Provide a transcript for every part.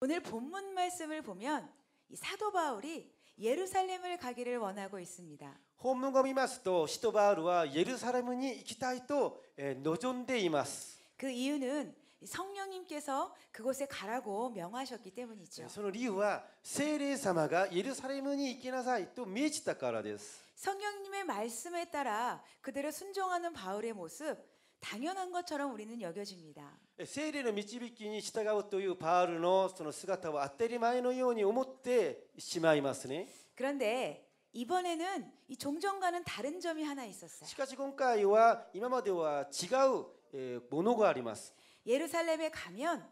오늘 본문 말씀을 보면 이 사도 바울이 예루살렘을 가기를 원하고 있습니다. 本文を見ますと使徒バウルはエルサレムに行きたいとえー望んでいます 그 이유는 성령님께서 그곳에 가라고 명하셨기 때문이죠. その理由は聖霊様がエルサレムに行きなさいと命じたからです 성령님의 말씀에 따라 그대로 순종하는 바울의 모습 당연한 것처럼 우리는 여겨집니다. え聖霊の導きに従うというパウルのその姿は当たり前のように思ってしまいますね 그런데 이번에는 이 종전과는 다른 점이 하나 있었어요. しかし今回は今までは違うえーものがあります 예루살렘에 가면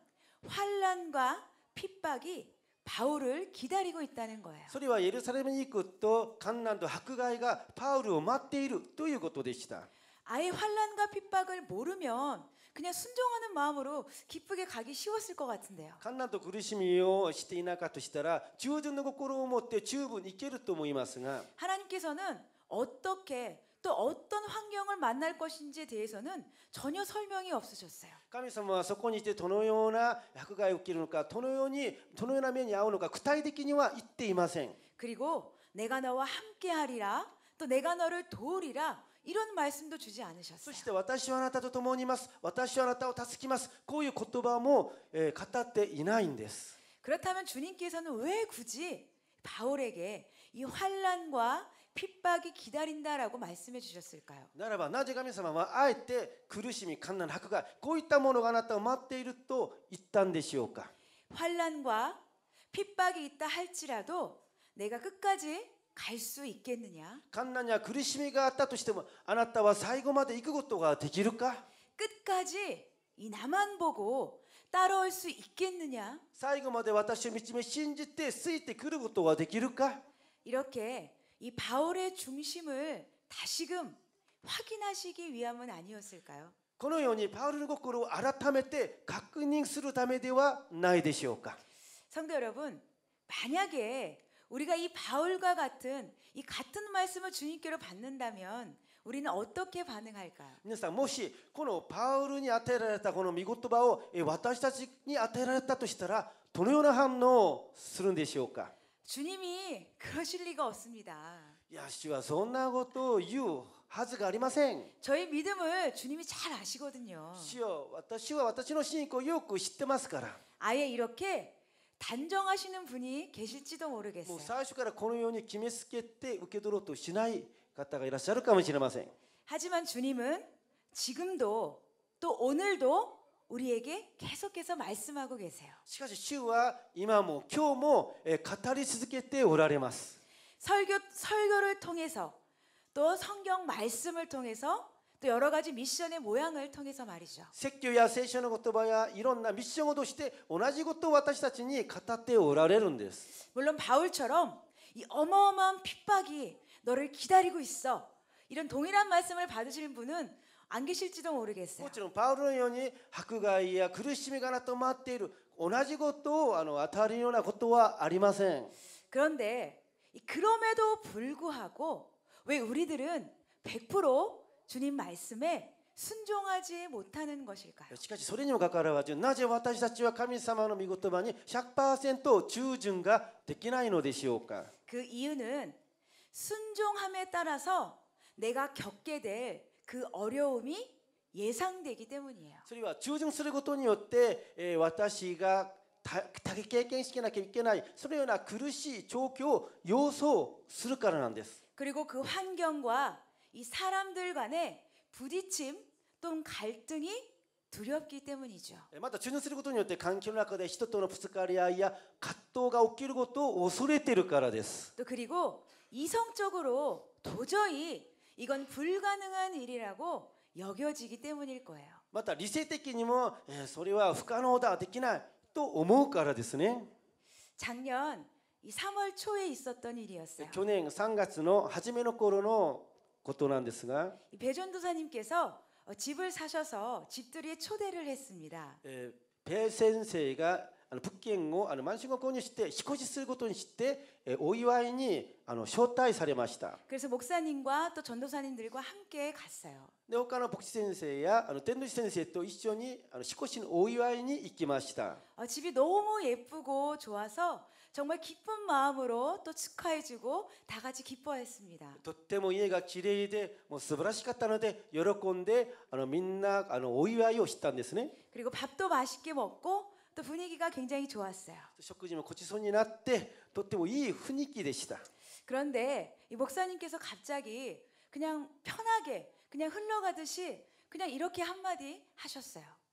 환란과 핍박이 바울을 기다리고 있다는 거예요. それはエルサレムに行くと観難と迫害がパウルを待っているということでした 아예 환란과 핍박을 모르면 그냥 순종하는 마음으로 기쁘게 가기 쉬웠을 것 같은데요. 観難と苦しみをしていなかったとしたら従順の心を持って十分いけると思いますが 하나님께서는 어떻게 또 어떤 환경을 만날 것인지에 대해서는 전혀 설명이 없으셨어요. 神様はそこにいてどのような迫害を受けるのかどのようにどのような目に遭うのか具体的には言っていません 그리고 내가 너와 함께하리라 또 내가 너를 도우리라 이런 말씀도 주지 않으셨어요. そして私はあなたと共にいます私はあなたを助けますこういう言葉も、えー語っていないんです 그렇다면 주님께서는 왜 굳이 바울에게 이 환란과 핍박이 기다린다라고 말씀해 주셨을까요? ならばなぜ神様はあえて苦しみ観難迫害こういったものがあなたを待っていると言ったんでしょうか 환란과 핍박이 있다 할지라도 내가 끝까지 갈 수 있겠느냐? 観難や苦しみがあったとしてもあなたは最後まで行くことができるか 끝까지 이 나만 보고 따라올 수 있겠느냐? 最後まで私を道め信じてついてくることができるか 이렇게 이 바울의 중심을 다시금 확인하시기 위함은 아니었을까요? このようにパウルの心を改めて確認するためではないでしょうか 성도 여러분, 만약에 우리가 이 바울과 같은 이 같은 말씀을 주님께로 받는다면 우리는 어떻게 반응할까요? 皆さんもしこのパウルに与えられたこの御言葉をえ私たちに与えられたとしたらどのような反応をするんでしょうか 주님이 그러실 리가 없습니다. いや主はそんなことを言うはずがありません 저희 믿음을 주님이 잘 아시거든요. 主よ私は私の信仰をよく知ってますから 아예 이렇게 단정하시는 분이 계실지도 もう 모르겠어요. 最初からこのように決めつけて受け取ろうとしない方がいらっしゃるかもしれません 하지만 주님은 지금도 또 오늘도 우리에게 계속해서 말씀하고 계세요. しかし主は今も今日もえー語り続けておられます 설교 설교를 통해서 또 성경 말씀을 통해서 또 여러 가지 미션의 모양을 통해서 말이죠. 説教や聖書の言葉やいろんなミッションを通して同じことを私たちに語っておられるんです 물론 바울처럼 이 어마어마한 핍박이 너를 기다리고 있어. 이런 동일한 말씀을 받으시는 분은 안 계실지도 모르겠어요. もちろんパウロのように迫害や苦しみがあなたを待っている同じことをあの当たるようなことはありません 그런데 이 그럼에도 불구하고 왜 우리들은 100% 주님 말씀에 순종하지 못하는 것일까요? しかしそれにもかかわらずなぜ私たちは神様の御言葉に100%従順ができないのでしょうか 그 이유는 순종함에 따라서 내가 겪게 될 그 어려움이 예상되기 때문이에요. それは従順することによって、えー私がた経験しなきゃいけないそのような苦しい状況を要素するからなんです 그리고 그 환경과 이 사람들 간의 부딪힘 또는 갈등이 두렵기 때문이죠. えーまた従順することによって環境の中で人とのぶつかり合いや葛藤が起きることを恐れているからです 또 그리고 이성적으로 도저히 이건 불가능한 일이라고 여겨지기 때문일 거예요. また理性的にも、えーそれは不可能だできないと思うからですね 작년 이 3월 초에 있었던 일이었어요. 去年3月の初めの頃の ことなんですが、 이 배전도사님께서 어, 집을 사셔서 집들이에 초대를 했습니다. えーペイ先生が あの物件をあのマンションを購入して引っ越しすることにしてえーお祝いにあの招待されました 그래서 목사님과 또 전도사님들과 함께 갔어요. で他の牧師先生やあの天主先生と一緒にあの引っ越しのお祝いに行きました 어, 집이 너무 예쁘고 좋아서 정말 기쁜 마음으로 또 축하해주고 다 같이 기뻐했습니다. とっても家が綺麗でもう素晴らしかったので喜んであのみんなあのお祝いをしたんですね 그리고 밥도 맛있게 먹고 또 분위기가 굉장히 좋았어요. 食事もごちそうになってとってもいい雰囲気でした 그런데 이 목사님께서 갑자기 그냥 편하게 그냥 흘러가듯이 그냥 이렇게 한마디 하셨어요.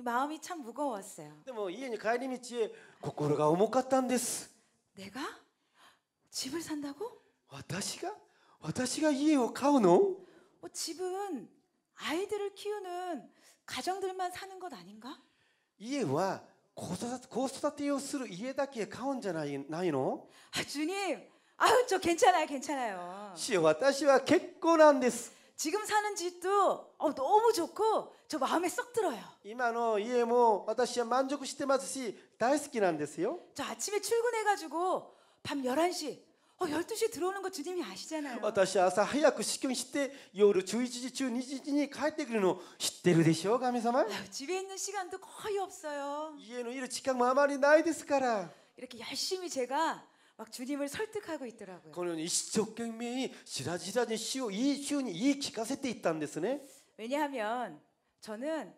마음이 참 무거웠어요. でも家に帰り道へ心が重かったんです 내가 집을 산다고? 私が私が家を買うの 어, 집은 아이들을 키우는 가정들만 사는 것 아닌가? 家は子育て子育てをする家だけ買うんじゃないないの 아, 주님, 아유 저 괜찮아요, 괜찮아요. 主よ私は結構なんです 지금 사는 집도 어, 너무 좋고 저 마음에 쏙 들어요. 今の家も私は満足してますし大好きなんですよ 저 아침에 출근해가지고 밤 11시, 어, 12시에 들어오는 거 주님이 아시잖아요. 私は朝早く出勤して夜11時中2時に帰ってくるの知ってるでしょう神様 아유, 집에 있는 시간도 거의 없어요. 家のいる時間もあまりないですから 이렇게 열심히 제가 막 주님을 설득하고 있더라고요. このように一生懸命にしらじらに主をいい主に言い聞かせていったんですね 왜냐하면 저는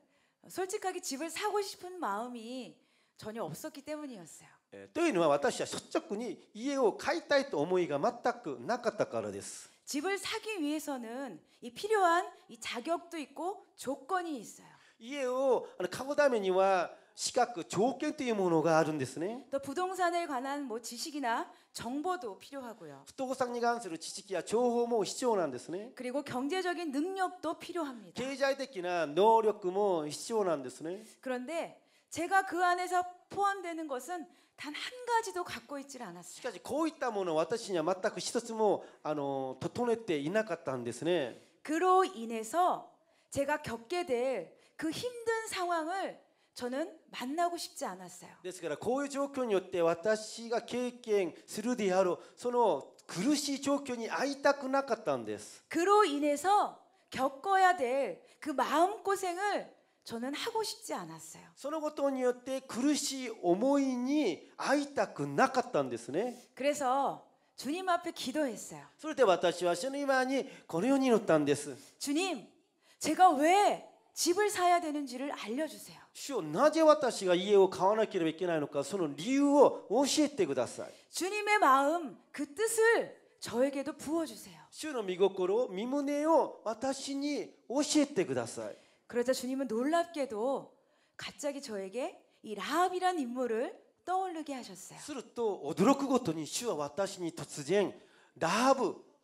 솔직하게 집을 사고 싶은 마음이 전혀 없었기 때문이었어요. えーというのは私は率直に家を買いたいと思いが全くなかったからです 집을 사기 위해서는 이 필요한 이 자격도 있고 조건이 있어요. 家をあの買うためには 資格条件というものがあるんですね 또 부동산에 관한 뭐 지식이나 정보도 필요하고요. 不動産に関する知識や情報も必要なんですね 그리고 경제적인 능력도 필요합니다. 経済的な能力も必要なんですね 그런데 제가 그 안에서 포함되는 것은 단 한 가지도 갖고 있질 し 않았어요. かしこういったものは私には全く一つもあの整えていなかったんですね 그로 인해서 제가 겪게 될 그 힘든 상황을 저는 만나고 싶지 않았어요. ですからこういう状況によって私が経験するであろうその苦しい状況に会いたくなかったんです 그로 인해서 겪어야 될 그 마음고생을 저는 하고 싶지 않았어요. そのことによって苦しい思いに会いたくなかったんですね 그래서 주님 앞에 기도했어요. それで私は主の今にこのように祈ったんです 주님, 제가 왜 집을 사야 되는지를 알려주세요. 主よなぜ私が家を買わなければいけないのかその理由を教えてください 주님의 마음, 그 뜻을 저에게도 부어주세요. 主の御心身胸を私に教えてください 그러자 주님은 놀랍게도 갑자기 저에게 이 라합이란 인물을 떠오르게 하셨어요. すると驚くごとに主は私に突然ラハブ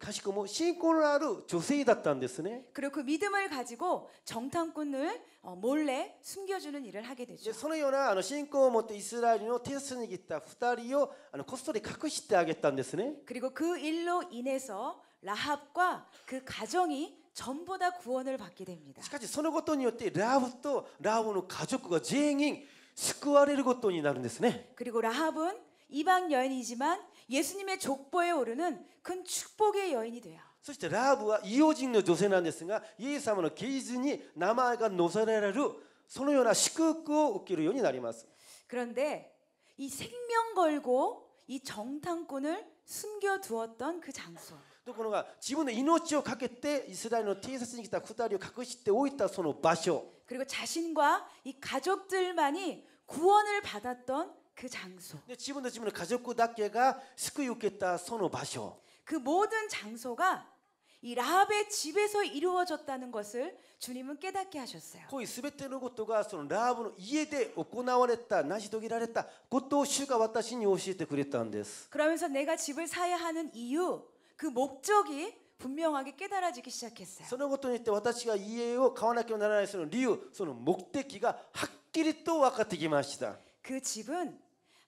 かしこむ信仰のある女性だったんですね 그리고 그 믿음을 가지고 정탐꾼을 어, 몰래 숨겨주는 일을 하게 で 되죠. そのようなあの信仰を持ってイスラエルの手すに来た2人をあのこっそり隠してあげたんですね 그리고 그 일로 인해서 라합과 그 가정이 전부 다 구원을 받게 됩니다. しかしそのことによってラハブとラハブの家族が全員救われることになるんですね 그리고 라합은 이방 여인이지만 예수님의 족보에 오르는 큰 축복의 여인이 돼요. そしてラハブは異邦人の女性なんですがイエス様の系図に名前が載せられるそのような祝福を受けるようになります 그런데 이 생명 걸고 이 정탐꾼을 숨겨두었던 그 장소. ところが自分の命を懸けてイスラエルの偵察に来た2人を隠しておいたその場所 그리고 자신과 이 가족들만이 구원을 받았던 그 그 장소, で自分と自分の家族だけが救いを受けたその場所 그 모든 장소가 이 라합의 집에서 이루어졌다는 것을 주님은 깨닫게 하셨어요. こういう全てのことがそのラーブの家で行われた成し遂げられたことを主が私に教えてくれたんです 그러면서 내가 집을 사야 하는 이유, 그 목적이 분명하게 깨달아지기 시작했어요. そのことによって私が家を買わなきゃならないその理由その目的がはっきりと分かってきました 그 집은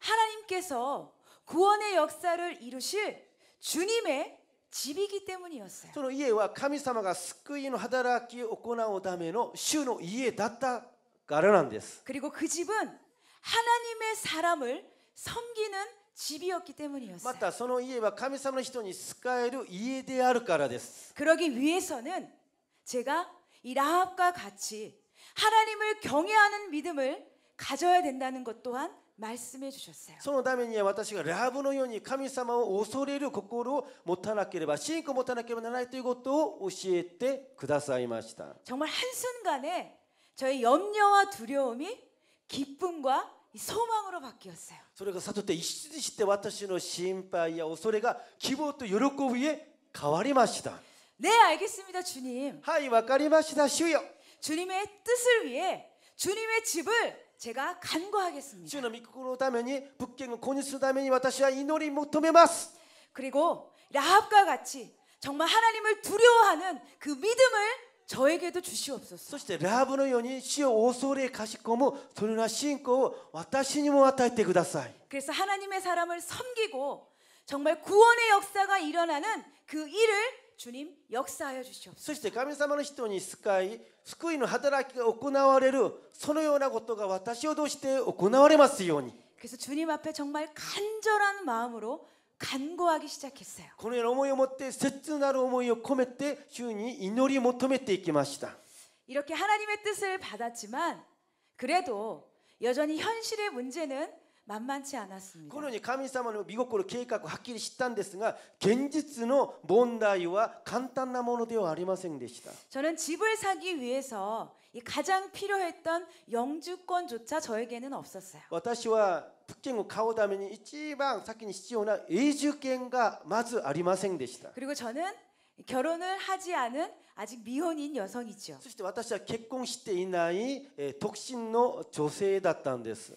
하나님께서 구원의 역사를 이루실 주님의 집이기 때문이었어요. その家は神様が救いの働きを行うための主の家だったからなんです 그리고 그 집은 하나님의 사람을 섬기는 집이었기 ま 때문이었어요. たその家は神様の人に仕える家であるからです 그러기 위해서는 제가 이 라합과 같이 하나님을 경외하는 믿음을 가져야 된다는 것 또한 말씀해 주셨어요. そのためには私がラブのように神様を恐れる心を持たなければ信仰を持たなければならないということを教えてくださいました 정말 한순간에 저의 염려와 두려움이 기쁨과 이 소망으로 바뀌었어요. それが悟って一瞬にして私の心配や恐れが希望と喜びへ変わりました 네, 알겠습니다, 주님. はいわかりました主よ 주님의 뜻을 위해 주님의 집을 제가 간구하겠습니다. 主の御心のために物件を購入するために私は祈り求めます 그리고 라합과 같이 정말 하나님을 두려워하는 그 믿음을 저에게도 주시옵소서. そしてラブのように主を恐れかしこむそのような信仰を私にも与えてください 그래서 하나님의 사람을 섬기고 정말 구원의 역사가 일어나는 그 일을 주님 역사하여 주시옵소서. そして神様の人に使い救いの働きが行われるそのようなことが私を通して行われますように 그래서 주님 앞에 정말 간절한 마음으로 간구하기 시작했어요. このような思いを持って切なる思いを込めて主に祈り求めていきました 이렇게 하나님의 뜻을 받았지만 그래도 여전히 현실의 문제는 만만치 않았습니다. このように神様の御心計画をはっきり知ったんですが現実の問題は簡単なものではありませんでした 저는 집을 사기 위해서 이 가장 필요했던 영주권조차 저에게는 없었어요. 私は物件を買うために一番先に必要な永住権がまずありませんでした 그리고 저는 결혼을 하지 않은 아직 미혼인 여성이죠. そして私は結婚していない、えー独身の女性だったんです 이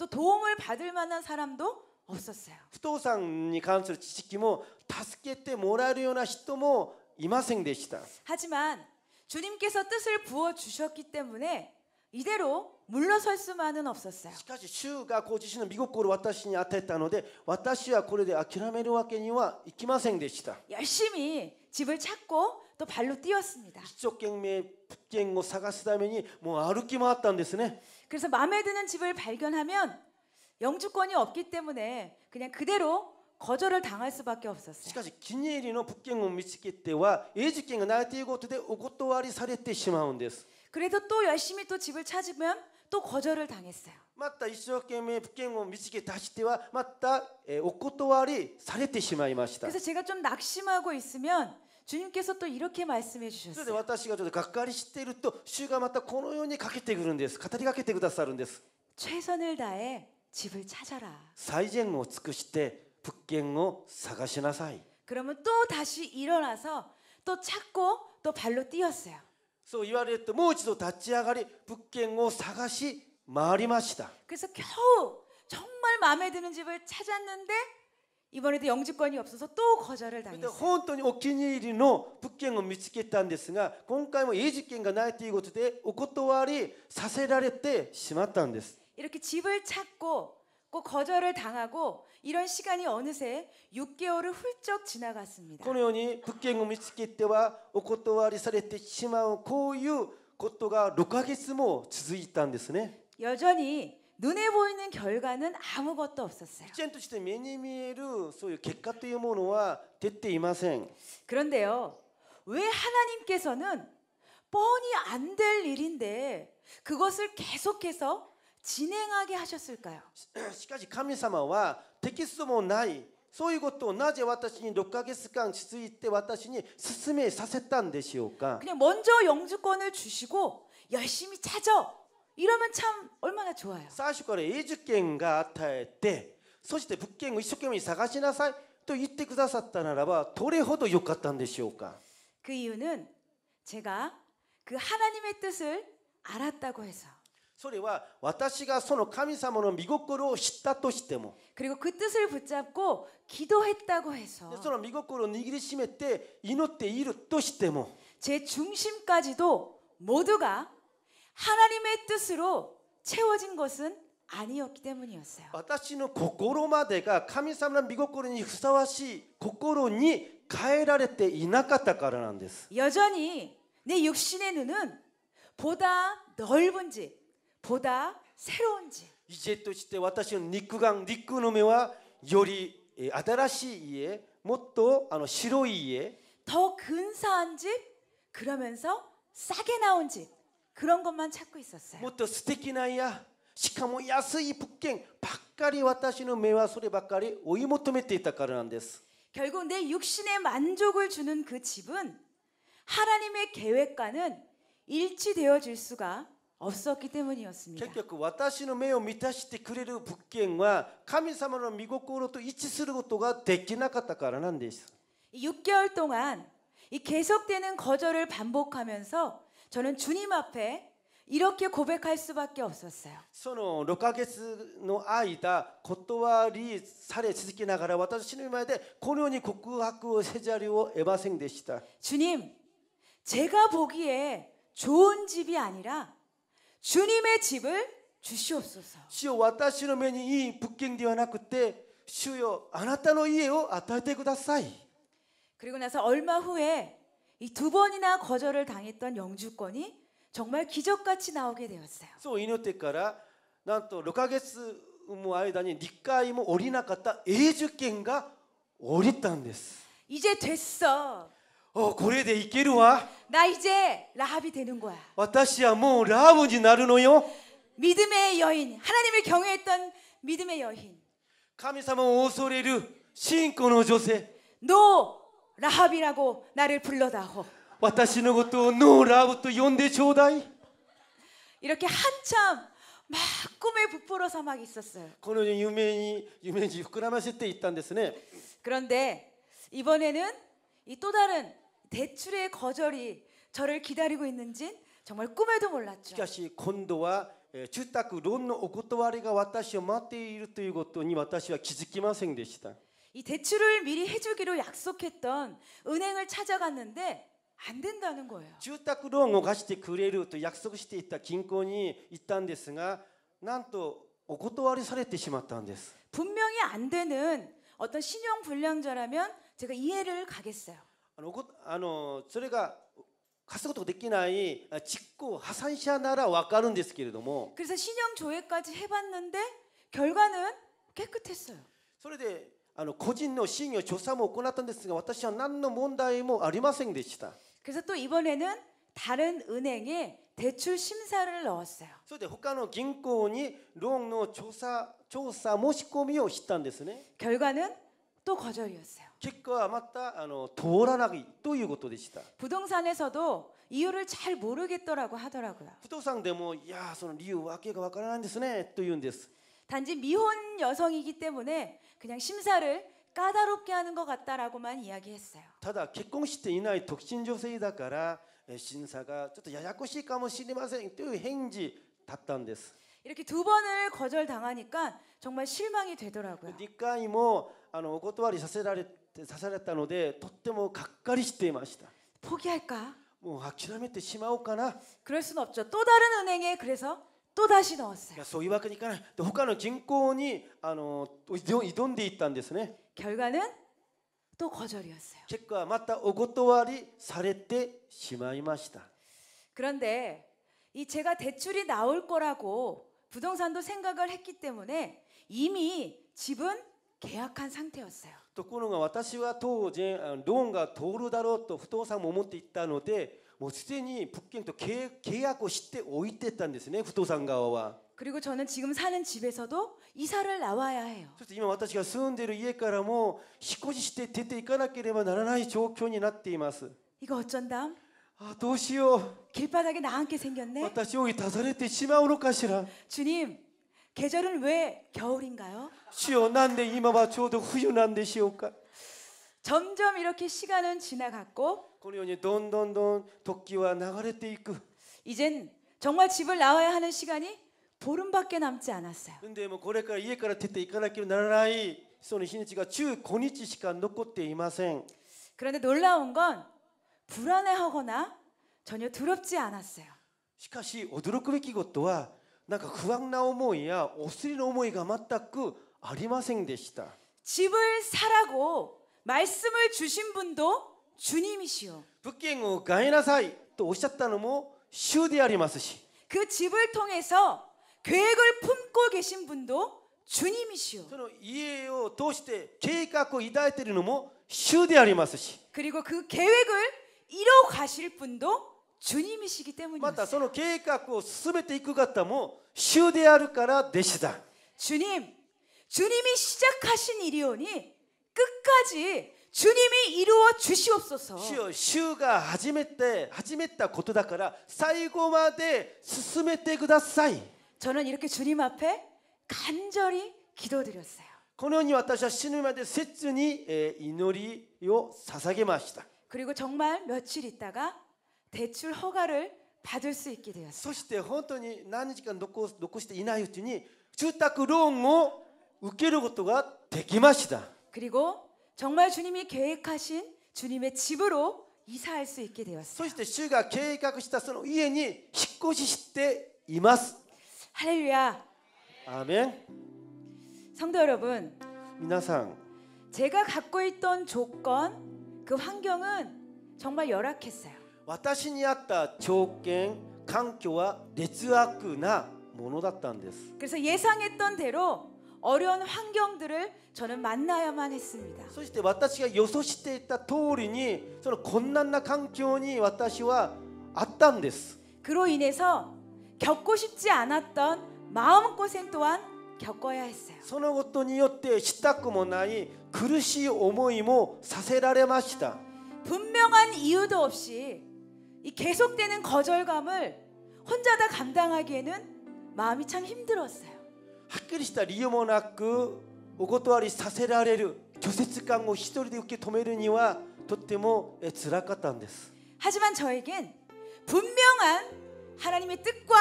또 도움을 받을 만한 사람도 없었어요. 不動産に関する知識も助けてもらえるような人もいませんでした 하지만 주님께서 뜻을 부어 주셨기 때문에 이대로 물러설 수만은 없었어요. しかし主がご自身の御心を私に与えたので私はこれで諦めるわけにはいきませんでした 열심히 집을 찾고 또 발로 뛰었습니다. 一生懸命 物件を探すためにもう歩き回ったんですね 그래서 마음에 드는 집을 발견하면 영주권이 없기 때문에 그냥 그대로 거절을 당할 수밖에 し 없었어요. かし気に入りの物件を見つけては永住権がないということでお断りされてしまうんです 그래도 또 열심히 또 집을 찾으면 또 거절을 당했어요. また一生懸命物件を見つけ出してはまた、えーお断りされてしまいました 그래서 제가 좀 낙심하고 있으면 주님께서 또 이렇게 말씀해 それで 주셨어요. 私がちょっとがっかりしていると主がまたこのようにかけてくるんです語りかけてくださるんです 최선을 다해 집을 찾아라. 最善を尽くして物件を探しなさい 그러면 또 다시 일어나서 또 찾고 또 발로 뛰었어요. そう言われるともう一度立ち上がり物件を探し回りました 그래서 겨우 정말 마음에 드는 집을 찾았는데 이번에도 영주권이 없어서 또 거절을 それで 당했어요. 本当にお気に入りの物件を見つけたんですが今回も永住権がないということでお断りさせられてしまったんです 이렇게 집을 찾고 꼭 거절을 당하고 이런 시간이 어느새 6개월을 훌쩍 지나갔습니다. このように物件を見つけてはお断りされてしまうこういうことが6ヶ月も続いたんですね 여전히 눈에 보이는 결과는 아무것도 없었어요. 一見として目に見えるそういう結果というものは出ていません 그런데요, 왜 하나님께서는 뻔히 안 될 일인데 그것을 계속해서 진행하게 하셨을까요? しかし神様はテキストもないそういうことをなぜ私に6ヶ月間続いて私に進めさせたんでしょうか 그냥 먼저 영주권을 주시고 열심히 찾아. 이러면 참 얼마나 좋아요. 最初から永住権が与えてそして物件を一生懸命探しなさいと言ってくださったならばどれほど良かったんでしょうか 그 이유는 제가 그 하나님의 뜻을 알았다고 해서 それは私がその神様の見心を知ったとしても 그리고 그 뜻을 붙잡고 기도했다고 해서 でその見心を握りしめて祈っているとしても 제 중심까지도 모두가 하나님의 뜻으로 채워진 것은 아니었기 때문이었어요. 私の心までが神様の見心にふさわしい心に変えられていなかったからなんです 여전히 내 육신의 눈은 보다 넓은 집, 보다 새로운 집, 依然として私の肉眼肉の目はよりえー新しい家もっとあの白い家 더 근사한 집, 그러면서 싸게 나온 집 그런 것만 찾고 있었어요. もっと素敵な家しかも安い物件ばっかり私の目はそればっかり追い求めていたからなんです 결국 내 육신의 만족을 주는 그 집은 하나님의 계획과는 일치되어질 수가 없었기 때문이었습니다. 結局私の目を満たしてくれる物件は神様の見心と一致することができなかったからなんです 이 6개월 동안 이 계속되는 거절을 반복하면서 저는 주님 앞에 이렇게 고백할 수밖에 없었어요. その6ヶ月の間断りされ続けながら私の前でこのように告白をせざるを得ませんでした 주님, 제가 보기에 좋은 집이 아니라 주님의 집을 주시옵소서. 主よ私の目にいい物件ではなくて主よあなたの家を与えてください 그리고 나서 얼마 후에 이 두 번이나 거절을 당했던 영주권이 정말 기적같이 나오게 되었어요. そう祈ってからなんと6ヶ月も間に2回も降りなかった永住権が降りたんです 이제 됐어. おこれでいけるわ 나 이제 라합이 되는 거야. 私はもうラブになるのよ 믿음의 여인, 하나님을 경외했던 믿음의 여인. 神様を恐れる信仰の女性 너 라합이라고 나를 불러다오. 私のことをラブと呼んでちょうだい. 이렇게 한참 막 꿈에 부풀어서 막 있었어요. 그는 유명히 유명히 부끄러마실 때 있단ですね. 그런데 이번에는 이 또 다른 대출의 거절이 저를 기다리고 있는지 정말 꿈에도 몰랐죠. しかし今度は住宅ローンのお断りが私を待っているということに私は気づきませんでした。 이 대출을 미리 해주기로 약속했던 은행을 찾아갔는데 안 된다는 거예요. 住宅ローンを貸してくれると約束していた銀行に行ったんですがなんとお断りされてしまったんです 분명히 안 되는 어떤 신용 불량자라면 제가 이해를 가겠어요. あのおこあのそれが貸すことができないあ実行破産者なら分かるんですけれども 그래서 신용 조회까지 해봤는데 결과는 깨끗했어요. それで あの個人の信用調査も行ったんですが私は何の問題もありませんでした 그래서 또 이번에는 다른 은행에 대출 심사를 넣었어요. それで他の銀行にローンの調査調査申し込みをしたんですね 결과는 또 거절이었어요. 結果はまたあの通らないということでした 부동산에서도 이유를 잘 모르겠더라고 하더라고요. 不動産でもいやその理由わけがわからないんですねと言うんです 단지 미혼 여성이기 때문에 그냥 심사를 까다롭게 하는 것 같다라고만 이야기했어요. ただ結婚していない独身女性だからえ審査がちょっとややこしいかもしれませんという返事だったんです 이렇게 두 번을 거절당하니까 정말 실망이 되더라고요. 2回もあのお断りさせられてさせられたのでとってもがっかりしていました 포기할까? もう諦めてしまおうかな 그럴 순 없죠. 또 다른 은행에 그래서 또 다시 い 넣었어요. やそういうわけにいかないで他の銀行にあの挑挑んでいったんですね 결과는 또 거절이었어요. 結果はまたお断りされてしまいました 그런데 이 제가 대출이 나올 거라고 부동산도 생각을 했기 때문에 이미 집은 계약한 상태였어요. ところが私は当時あのローンが通るだろうと不動産も思っていたので もうすでに物件と契契約をしておいてたんですね不動産側は 그리고 저는 지금 사는 집에서도 이사를 나와야 해요. そして今私が住んでいる家からも引っ越しして出ていかなければならない状況になっています 이거 어쩐담? あどうしよう 길바닥에 나앉게 생겼네. 私を立たれてしまうのかしら 주님, 계절은 왜 겨울인가요? 主よなんで今はちょうど冬なんでしょうか 점점 이렇게 시간은 지나갔고 このようにどんどんどん時は流れていく 이젠 정말 집을 나와야 하는 시간이 보름밖에 남지 않았어요. でもこれから家から出ていかなければならないその日にちが15日しか残っていません 그런데 놀라운 건 불안해하거나 전혀 두렵지 않았어요. しかし驚くべきことはなんか不安な思いや恐れの思いが全くありませんでした 집을 사라고 말씀을 주신 분도 주님이시요. 物件を買いなさいとおっしゃったのも主でありますし 그 집을 통해서 계획을 품고 계신 분도 주님이시요. その家を通して計画を抱いているのも主でありますし 그리고 그 계획을 이뤄 가실 분도 주님이시기 また 때문이었어요. その計画を進めていく方も主であるからでした。 주님, 주님이 시작하신 일이오니 끝까지 주님이 이루어 주시옵소서. 主よ主が始めて始めたことだから最後まで進めてください。 저는 이렇게 주님 앞에 간절히 기도드렸어요. このように私は死ぬまで切にえー祈りを捧げました。 그리고 정말 며칠 있다가 대출 허가를 받을 수 있게 되었어요. そして本当に何日間残す残していないうちに住宅ローンを受けることができました。 그리고 정말 주님이 계획하신 주님의 집으로 이사할 수 있게 そ 되었어요. して主が計画したその家に引っ越ししています。 할렐루야. アーメン 성도 여러분, 皆さん 제가 갖고 있던 조건, 그 환경은 정말 열악했어요. 私にあった条件環境は劣悪なものだったんです 그래서 예상했던 대로 어려운 환경들을 저는 만나야만 했습니다. そして私が予想していた通りにその困難な環境に私はあったんです 그로 인해서 겪고 싶지 않았던 마음고생 또한 겪어야 했어요. そのことによってしたくもない苦しい思いもさせられました 분명한 이유도 없이 이 계속되는 거절감을 혼자 다 감당하기에는 마음이 참 힘들었어요. はっきりした理由もなくお断りさせられる拒絶感を一人で受け止めるにはとってもえ辛かったんです 하지만 저에겐 분명한 하나님의 뜻과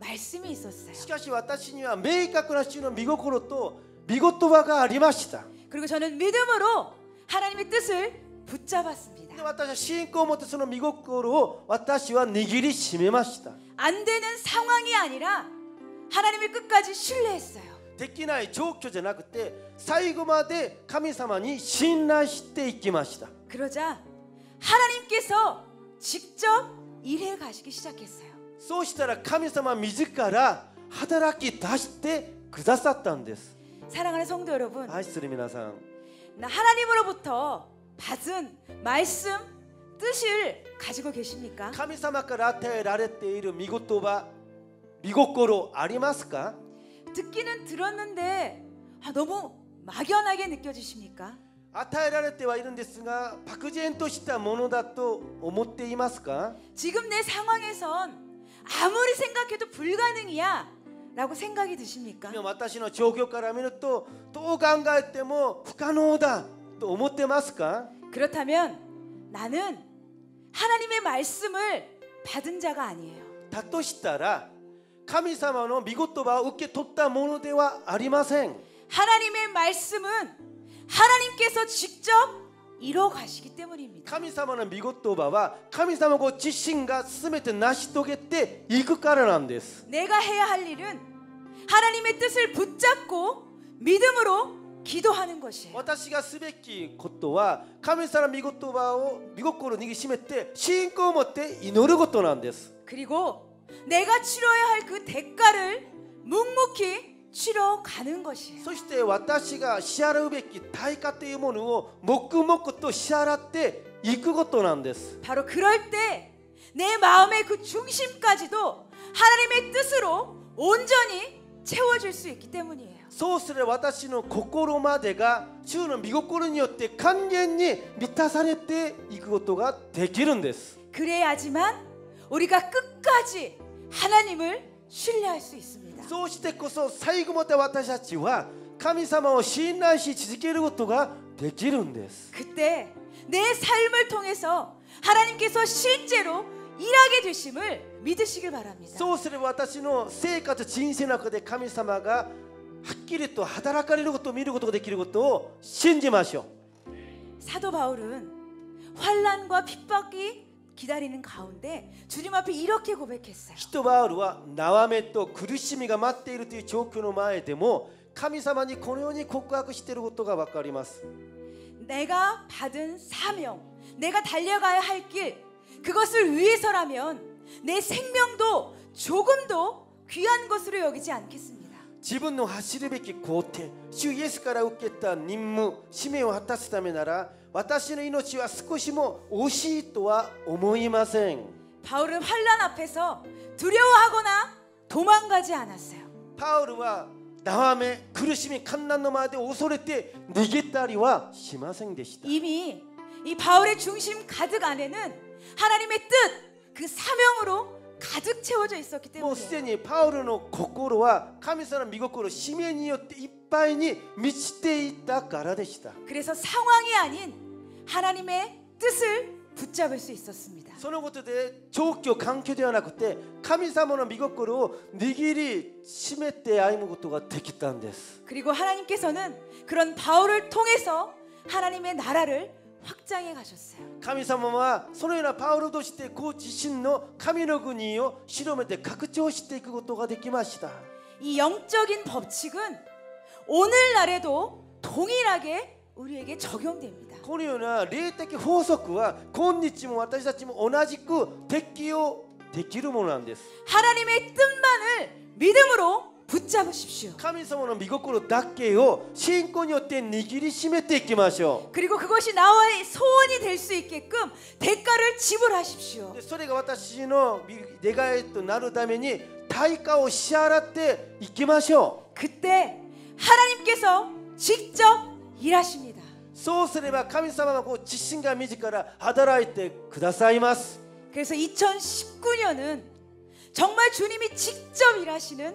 말씀이 있었어요. しかし私には明確な主の見心と見言葉がありました 그리고 저는 믿음으로 하나님의 뜻을 붙잡았습니다. で私は信仰を持ってその見心を私は握りしめました 안 되는 상황이 아니라 하나님을 끝까지 신뢰했어요. できない状況じゃなくて最後まで神様に信頼していきました 그러자 하나님께서 직접 일해 가시기 시작했어요. そうしたら神様自ら働き出してくださったんです 사랑하는 성도 여러분, 愛する皆さん 나 하나님으로부터 받은 말씀, 뜻을 가지고 계십니까? 神様から与えられている見言葉 見心ありますか 듣기는 들었는데 아, 너무 막연하게 느껴지십니까? 与えられてはいるんですが漠然としたものだと思っていますか 지금 내 상황에선 아무리 생각해도 불가능이야 라고 생각이 드십니까? 今私の状況から見るとどう考えても不可能だと思ってますか 그렇다면 나는 하나님의 말씀을 받은 자가 아니에요. だとしたら 神様の見言葉を受け取ったものではありません 하나님의 말씀은 하나님께서 직접 이뤄 가시기 때문입니다. 神様の見言葉は神様ご自身が全て成し遂げていくからなんです 내가 해야 할 일은 하나님의 뜻을 붙잡고 믿음으로 기도하는 것이에요. 私がすべきことは神様の見言葉を見心を握りしめて信仰を持って祈ることなんです 그리고 내가 치러야 할 그 대가를 묵묵히 치러 가는 것이에요. そして私が支払うべき対価というものを黙々と支払っていくことなんです 바로 그럴 때 내 마음의 그 중심까지도 하나님의 뜻으로 온전히 채워줄 수 있기 때문이에요. そうすれば私の心までが主の御心によって完全に満たされていくことができるんです 그래야지만 우리가 끝까지 하나님을 신뢰할 수 있습니다. そうしてこそ最後まで私たちは神様を信頼し続けることができるんです 그때 내 삶을 통해서 하나님께서 실제로 일하게 되심을 믿으시길 바랍니다. そうすれば私の生活人生の中で神様がはっきりと働かれることを見ることができることを信じましょう 사도 바울은 환란과 핍박이 기다리는 가운데 주님 앞에 이렇게 고백했어요. 人バウルは縄目と苦しみが待っているという状況の前でも神様にこのように告白していることが分かります 내가 받은 사명, 내가 달려가야 할 길, 그것을 위해서라면 내 생명도 조금도 귀한 것으로 여기지 않겠습니다. 自分の走るべき工程主イエスから受けた任務使命を果たすためなら 私の命は少しも惜しいとは思いません 바울은 환란 앞에서 두려워하거나 도망가지 않았어요. パウルは縄目苦しみ観難の前で恐れて逃げたりはしませんでした 이미 이 바울의 중심 가득 안에는 하나님의 뜻, 그 사명으로 가득 채워져 있었기 もうすで 때문에 にパウルの心は神様の御心使命によっていっぱいに満ちていたからでした 그래서 상황이 아닌 하나님의 뜻을 붙잡을 수 있었습니다. そのことで状況環境ではなくて神様の御心を握りしめて歩むことができたんです 그리고 하나님께서는 그런 바울을 통해서 하나님의 나라를 확장해 가셨어요. 神様はそのようなパウロとしてご自身の神の国を広めて拡張していくことができました 이 영적인 법칙은 오늘날에도 동일하게 우리에게 적용됩니다. このような霊的法則は今日も私たちも同じく適用できるものなんです 하나님의 뜻만을 믿음으로 붙잡으십시오. 神様の御心だけを信仰によって握りしめていきましょ 그리고 그것이 나와의 소원이 될 수 있게끔 대가를 지불하십시오. うでそれが私の願いとなるために対価を支払っていきましょ 그때 하나님께서 직접 일하십니다. うそうすれば神様はこう自身が自ら働いてくださいます 그래서 2019년은 정말 주님이 직접 일하시는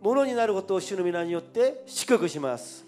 ものになることを主の皆によって祝福します。